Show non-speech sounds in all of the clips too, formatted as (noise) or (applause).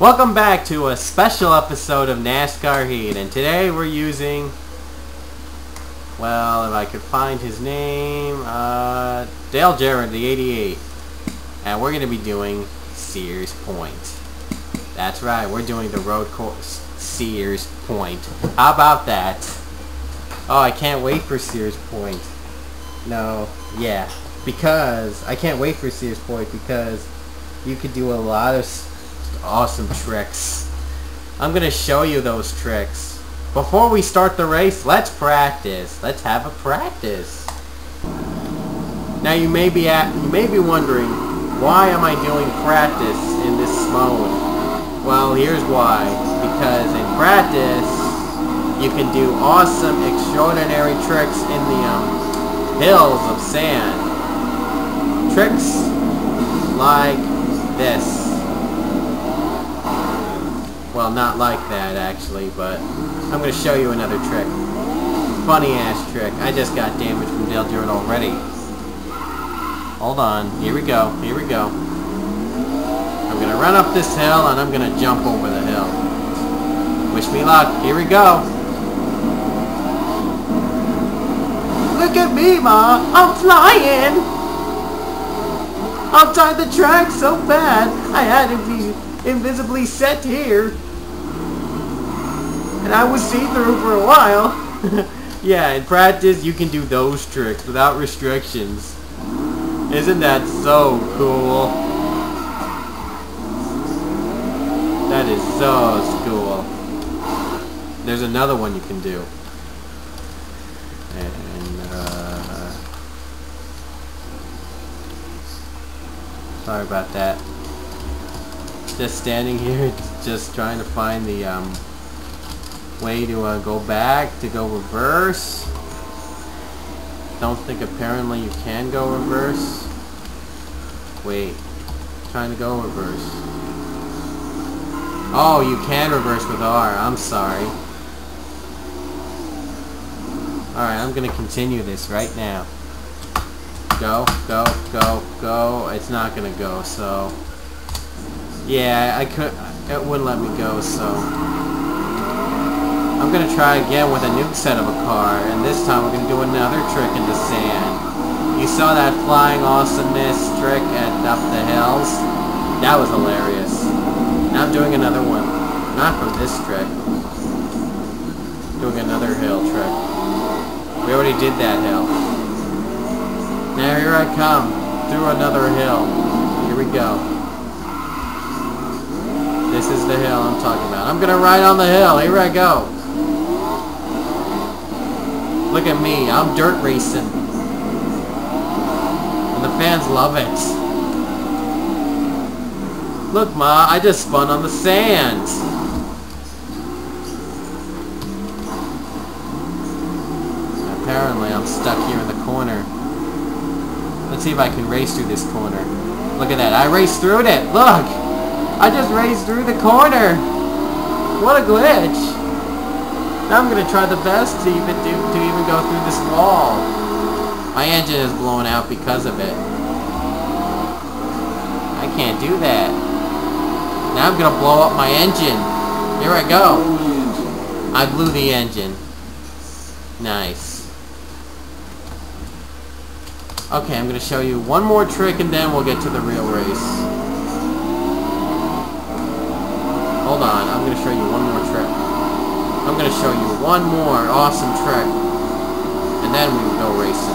Welcome back to a special episode of NASCAR Heat, and today we're using, well, if I could find his name, uh, Dale Jarrett, the 88. And we're going to be doing Sears Point. That's right, we're doing the road course Sears Point. How about that? Oh, I can't wait for Sears Point. No, yeah, because, I can't wait for Sears Point because you could do a lot of awesome tricks. I'm going to show you those tricks. Before we start the race, let's practice. Let's have a practice. Now you may be at, you may be wondering, why am I doing practice in this mode? Well, here's why. Because in practice, you can do awesome, extraordinary tricks in the um, hills of sand. Tricks like this. Well, not like that, actually, but I'm going to show you another trick. Funny-ass trick. I just got damage from Dale Jarrett already. Hold on. Here we go. Here we go. I'm going to run up this hill, and I'm going to jump over the hill. Wish me luck. Here we go. Look at me, Ma. I'm flying. I Outside the track so bad, I had to be invisibly set here. And I was see-through for a while. (laughs) yeah, in practice, you can do those tricks without restrictions. Isn't that so cool? That is so cool. There's another one you can do. And, uh... Sorry about that. Just standing here, (laughs) just trying to find the, um way to uh, go back, to go reverse. Don't think apparently you can go reverse. Wait, trying to go reverse. Oh, you can reverse with R. I'm sorry. Alright, I'm gonna continue this right now. Go, go, go, go. It's not gonna go, so... Yeah, I could... It wouldn't let me go, so... I'm to try again with a new set of a car, and this time we're to do another trick in the sand. You saw that flying awesomeness trick at up the hills? That was hilarious. Now I'm doing another one. Not from this trick. Doing another hill trick. We already did that hill. Now here I come. Through another hill. Here we go. This is the hill I'm talking about. I'm to ride on the hill. Here I go. Look at me, I'm dirt racing. And the fans love it. Look, Ma, I just spun on the sand. Apparently, I'm stuck here in the corner. Let's see if I can race through this corner. Look at that, I raced through it! Look! I just raced through the corner! What a glitch! Now I'm gonna try the best to even do to even go through this wall. My engine is blown out because of it. I can't do that. Now I'm gonna blow up my engine. Here I go. I blew the engine. Nice. Okay, I'm gonna show you one more trick and then we'll get to the real race. Hold on, I'm gonna show you one more trick. I'm to show you one more awesome trick. And then we will go racing.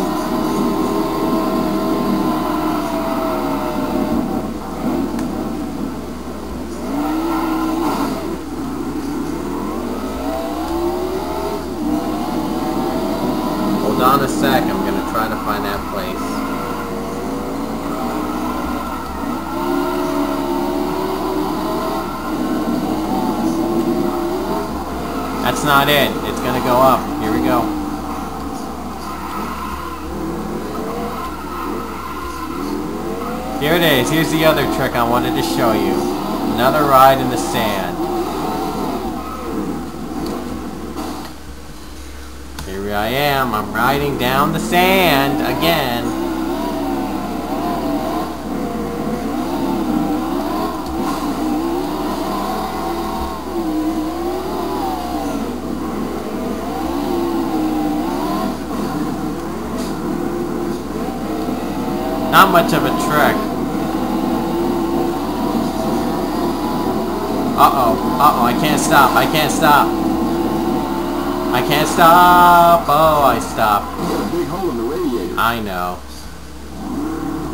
Hold on a sec. I'm going to try to find that place. That's not it. It's to go up. Here we go. Here it is. Here's the other trick I wanted to show you. Another ride in the sand. Here I am. I'm riding down the sand again. Not much of a trick. Uh-oh. Uh-oh, I can't stop. I can't stop. I can't stop. Oh, I stopped. You got a big hole in the radiator. I know.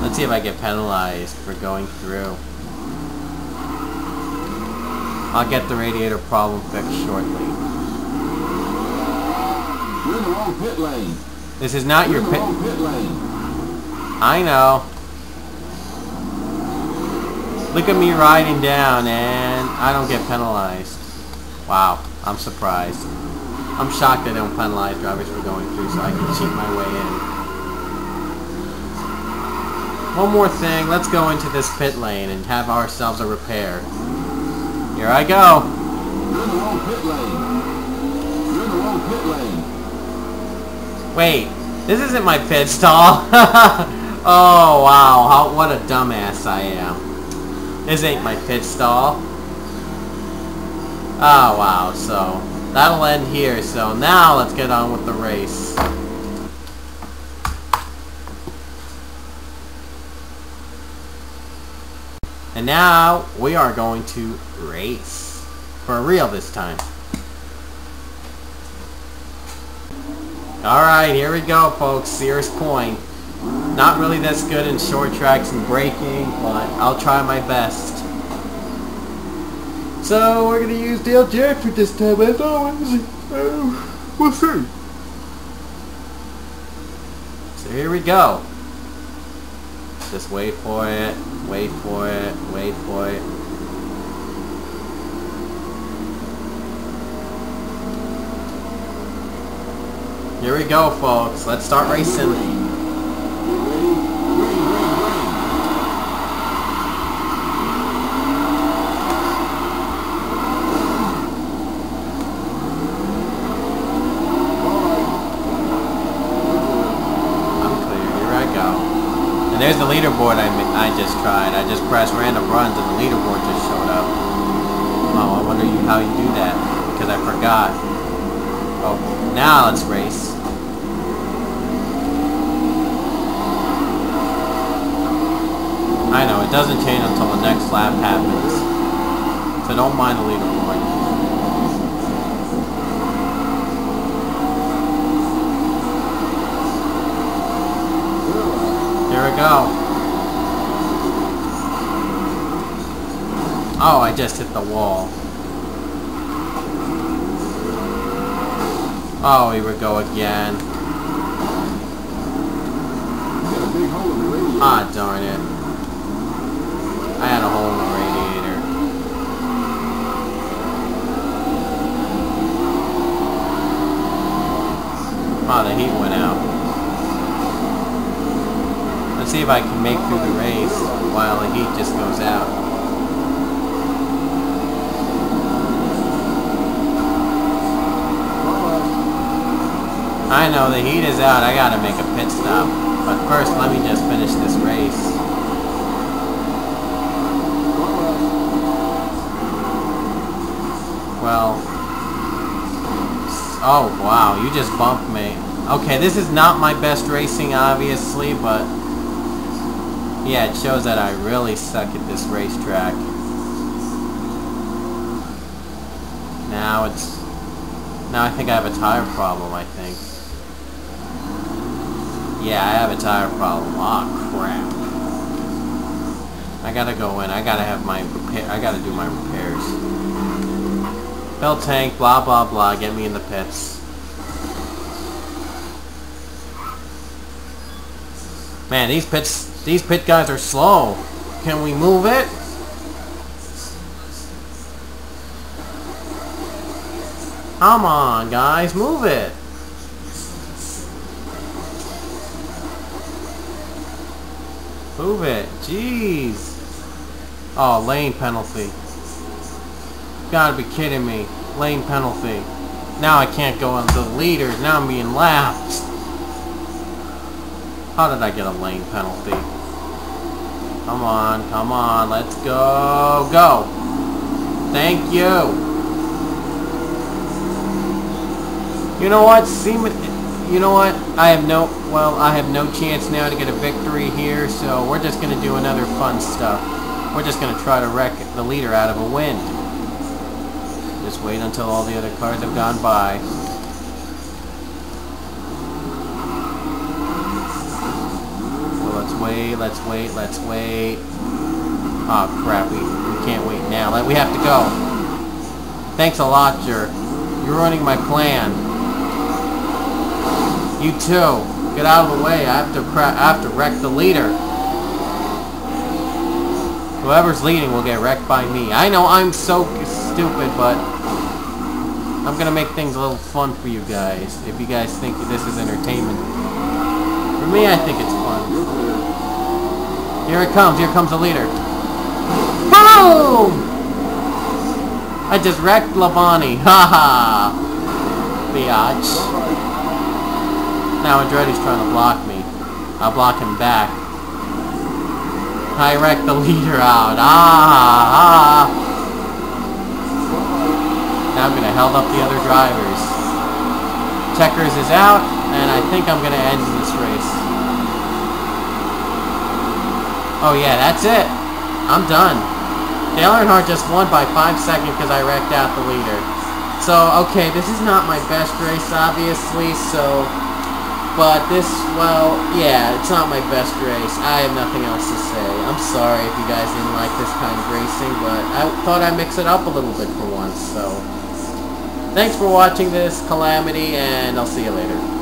Let's see if I get penalized for going through. I'll get the radiator problem fixed shortly. You're in the wrong pit lane. This is not You're your pit. pit lane. I know. Look at me riding down and I don't get penalized. Wow, I'm surprised. I'm shocked they don't penalize drivers for going through so I can cheat my way in. One more thing, let's go into this pit lane and have ourselves a repair. Here I go. You're in the wrong pit lane. You're in the wrong pit lane. Wait, this isn't my pit stall. (laughs) oh wow, how, what a dumbass I am. This ain't my pit stall. Oh wow, so that'll end here. So now let's get on with the race. And now we are going to race. For real this time. Alright, here we go folks, Sears Point. Not really this good in short tracks and braking, but I'll try my best. So, we're gonna use Dale for this time as always. Uh, we'll see. So here we go. Just wait for it, wait for it, wait for it. Here we go, folks. Let's start racing. Green. You ready? Green, green, green. All right. I'm clear. Here I go. And there's the leaderboard I, I just tried. I just pressed random runs and the leaderboard just showed up. Oh, I wonder you how you do that. Because I forgot. Oh, now let's race. I know, it doesn't change until the next lap happens. So don't mind the leaderboard. Here we go. Oh, I just hit the wall. Oh, here we go again. Ah, darn it. I had a hole in the radiator. Oh, the heat went out. Let's see if I can make through the race while the heat just goes out. All right. I know, the heat is out. I gotta make a pit stop. But first, let me just finish this race. Well. Oh, wow. You just bumped me. Okay, this is not my best racing, obviously, but... Yeah, it shows that I really suck at this racetrack. Now it's... Now I think I have a tire problem, I think. Yeah, I have a tire problem. Aw, crap. I gotta go in. I gotta have my repair. I gotta do my repairs. Bell tank, blah blah blah. Get me in the pits. Man, these pits, these pit guys are slow. Can we move it? Come on, guys, move it. Move it. Jeez. Oh, lane penalty. Gotta be kidding me. Lane penalty. Now I can't go into the leaders. Now I'm being lapped. How did I get a lane penalty? Come on, come on. Let's go. Go. Thank you. You know what? Seaman, you know what? I have no, well, I have no chance now to get a victory here, so we're just going to do another fun stuff. We're just going to try to wreck the leader out of a win. Just wait until all the other cars have gone by. So let's wait, let's wait, let's wait. Oh crap, we, we can't wait now. We have to go. Thanks a lot, jerk. You're ruining my plan. You too. Get out of the way. I have to I have to wreck the leader. Whoever's leading will get wrecked by me. I know I'm so stupid, but I'm gonna make things a little fun for you guys. If you guys think this is entertainment. For me, I think it's fun. Here it comes. Here comes the leader. Boom! I just wrecked Labonte. Haha! (laughs) Biatch. Now Andretti's trying to block me. I'll block him back. I wrecked the (laughs) leader out. Ah! ah. Now I'm gonna held up the other drivers. Checkers is out, and I think I'm gonna end this race. Oh yeah, that's it. I'm done. Dale Earnhardt just won by 5 seconds because I wrecked out the leader. So, okay, this is not my best race, obviously, so... But this, well, yeah, it's not my best race. I have nothing else to say. I'm sorry if you guys didn't like this kind of racing, but I thought I'd mix it up a little bit for once, so... Thanks for watching this, Calamity, and I'll see you later.